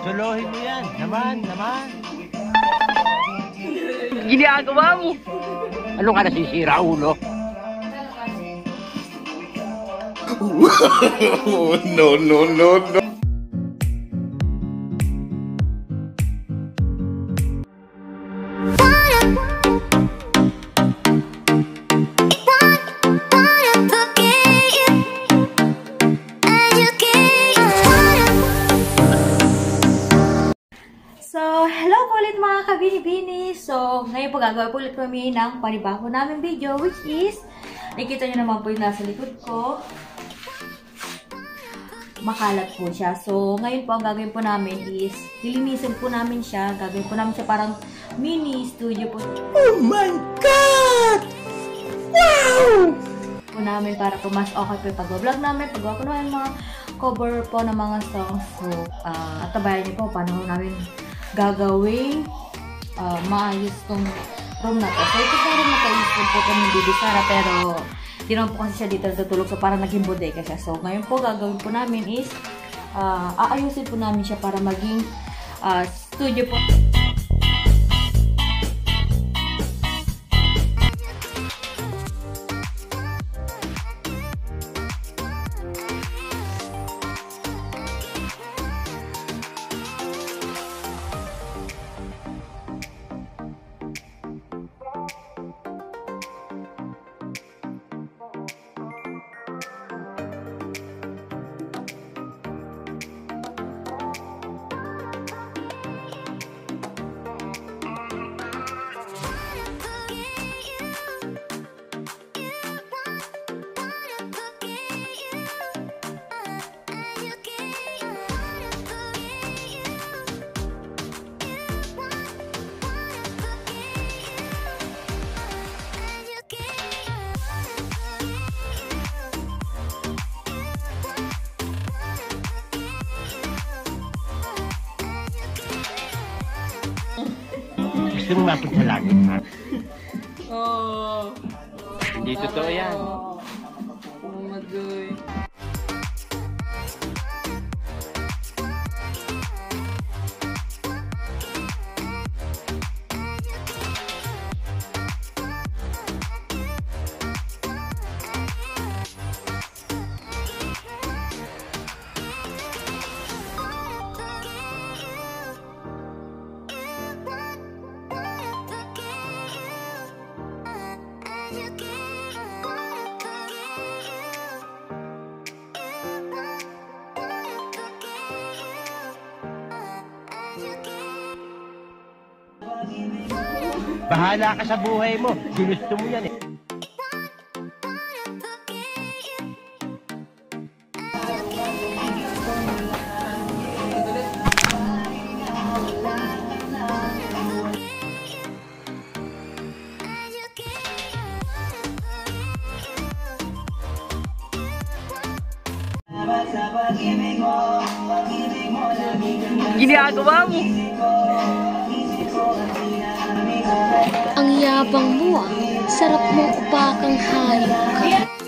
Solohin mo yan. Naman, naman. Ginagawa mo. Ano ka nasisira, ulo? no, no, no, no. So, ngayon po gagawin po ulit kami ng panibago namin video which is, nakikita nyo naman po yung nasa likod ko. Makalat po siya. So, ngayon po ang gagawin po namin is, lilinisin po namin siya. Gagawin po namin siya parang mini studio po. Oh my God! Wow! po namin para po mas okay po yung pag-vlog namin. Pag po namin mga cover po ng mga songs. So, uh, at tabayan niyo po paano namin gagawing uh, maayos tong room na to. So, ito po room na to is po kami Bibi Sara pero di naman po kasi siya dito natutulog so parang naging bodega siya. So, ngayon po gagawin po namin is uh, aayusin po namin siya para maging uh, studio po. Mo mapit sa langit, ha? Oh. Hindi totoo yan. Oh, magoy. Bahala ka sa buhay mo. Ginusto mo yan, eh. Ginagawa mo. Yabang mo ah. Sarap mong upakang hayop ka.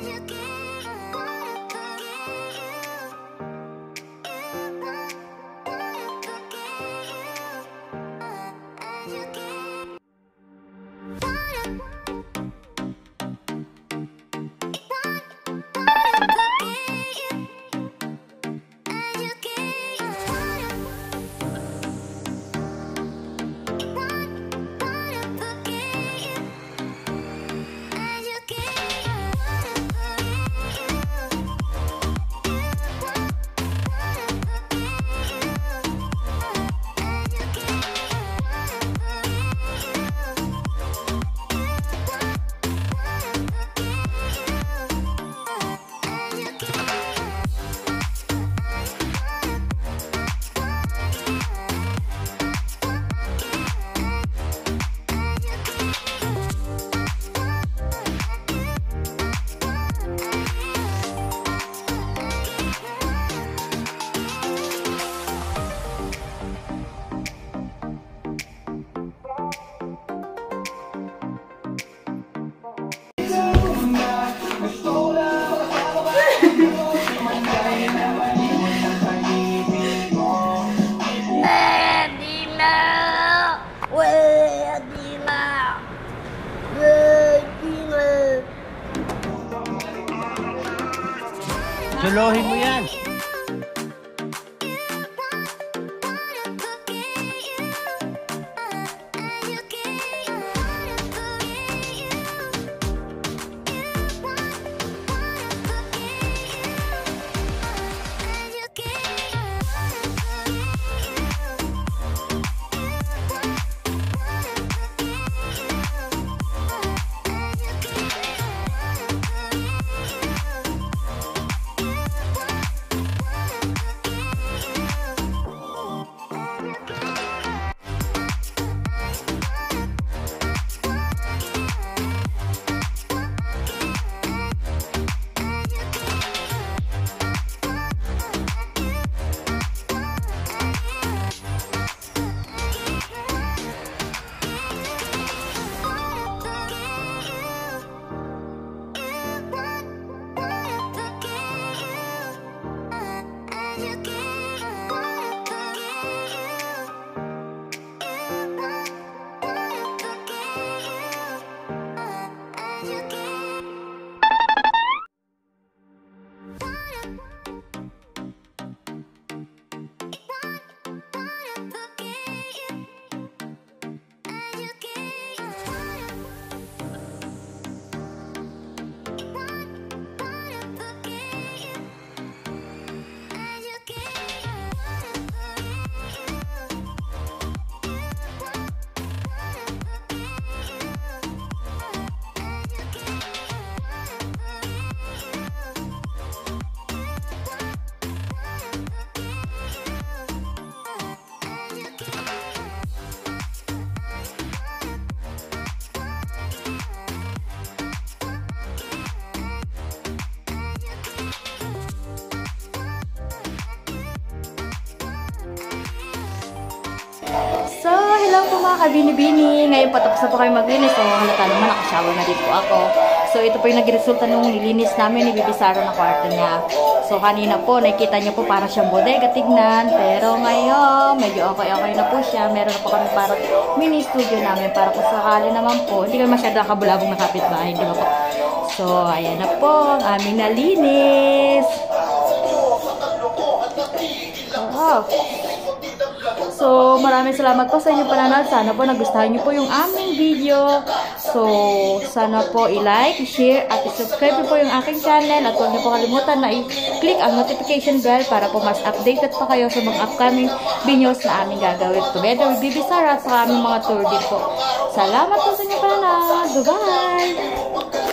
you get Suluhin mo yan. So, hello po mga kabini-bini. Ngayon pa tapos na po kayo maglinis. So, halata naman, nakashower na din po ako. So, ito po yung nagresulta nung nilinis namin ni Bibi Saro na kwarto niya. So, kanina po, nakikita niyo po para siyang bodega tignan. Pero ngayon, medyo okay-okay na po siya. Meron na po kami parang mini studio namin para kung sakali naman po, hindi kami masyado nakabulabong na kapitbahay, di ba po? So, ayan na po, ang aming nalinis. Oh. So, maraming salamat po sa inyong pananood. Sana po nagustuhan niyo po yung aming video. So, sana po i-like, i-share, at i-subscribe po yung aking channel. At huwag niyo po kalimutan na i-click ang notification bell para po mas updated pa kayo sa mga upcoming videos na aming gagawin. Together with Bibi Sara sa aming mga tour din po. Salamat po sa inyong pananood. Bye-bye!